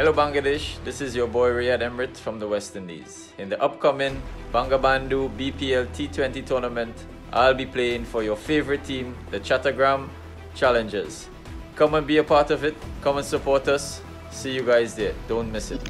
Hello Bangladesh, this is your boy Rayad Emrit from the West Indies. In the upcoming Bangabandhu BPL T20 tournament, I'll be playing for your favorite team, the Chattogram Challengers. Come and be a part of it, come and support us. See you guys there, don't miss it.